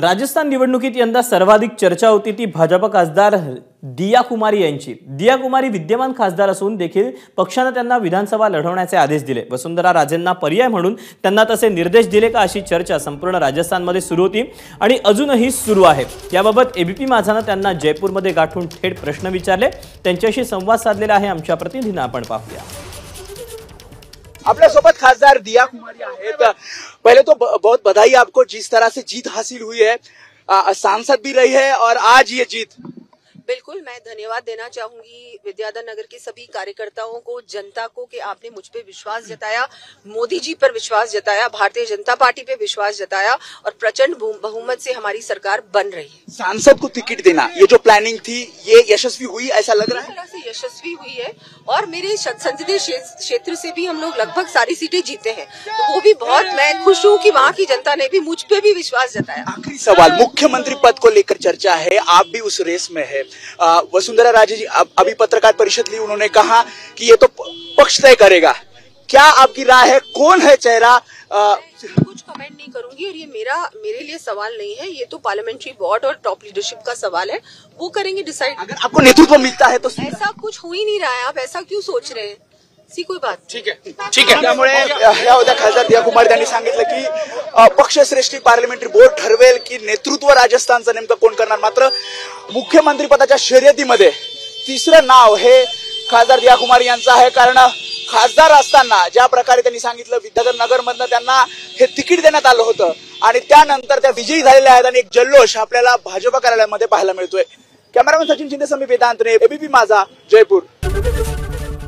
राजस्थान निवडणुकीत यंदा सर्वाधिक चर्चा होती ती भाजप खासदार दिया कुमारी यांची. दिया कुमारी विद्यमान खासदार असून देखील पक्षानं त्यांना विधानसभा लढवण्याचे आदेश दिले. वसुंधरा राजेंना पर्याय म्हणून त्यांना तसे निर्देश दिले का अशी चर्चा संपूर्ण राजस्थानमध्ये सुरू होती आणि अजूनही सुरू आहे. याबाबत एबीपी माझानं त्यांना जयपूरमध्ये गाठून थेट प्रश्न विचारले. त्यांच्याशी संवाद साधलेला आहे आमच्या प्रतिनिधीनं आपण पाहूया. अपने सोबत खासदार दिया कुमारी पहले तो बहुत बधाई आपको, जिस तरह से जीत हासिल हुई है सांसद भी रही है और आज ये जीत बिल्कुल मैं धन्यवाद देना चाहूँगी विद्याधर नगर के सभी कार्यकर्ताओं को जनता को कि आपने मुझ पे विश्वास जताया मोदी जी पर विश्वास जताया भारतीय जनता पार्टी पे विश्वास जताया और प्रचंड बहुमत से हमारी सरकार बन रही है। सांसद को टिकट देना ये जो प्लानिंग थी ये यशस्वी हुई ऐसा लग रहा है? यशस्वी हुई है और मेरे संसदीय क्षेत्र से भी हम लोग लगभग सारी सीटें जीते हैं। तो वो भी बहुत मैं खुश हूँ कि वहाँ की जनता ने भी मुझ पे भी विश्वास जताया। आखिरी सवाल मुख्यमंत्री पद को लेकर चर्चा है आप भी उस रेस में है। वसुंधरा राजे जी अब- अभी पत्रकार परिषद ली उन्होंने कहा कि ये तो पक्ष तय करेगा। क्या आपकी राय है? कौन है चेहरा? आ, कुछ कमेंट नहीं करूँगी और ये मेरा मेरे लिए सवाल नहीं है। ये तो पार्लियामेंट्री बोर्ड और टॉप लीडरशिप का सवाल है। वो करेंगे डिसाइड अगर आपको नेतृत्व मिलता है तो ऐसा कुछ हो ही नहीं रहा है। आप ऐसा क्यों सोच रहे हैं? सी कोई बात. ठीक आहे. ठीक आहे. त्यामुळे या होत्या खासदार दिया कुमार त्यांनी सांगितलं की पक्षश्रेष्ठी पार्लमेंटरी बोर्ड ठरवेल की नेतृत्व राजस्थानचं नेमकं कोण करणार? मात्र मुख्यमंत्री पदाच्या शर्यतीमध्ये तिसरं नाव हे खासदार दिया कुमार यांचं आहे. कारण खासदार असताना ज्या प्रकारे त्यांनी सांगितलं विद्याधर नगर मधनं त्यांना हे तिकीट देण्यात आलं होतं. आणि त्यानंतर त्या विजयी झालेल्या आहेत आणि एक जल्लोष आपल्याला भाजप कार्यालयामध्ये पाहायला मिळतोय. कॅमेरामॅन सचिन शिंदे समी वेदांतने एबीपी माझा जयपूर.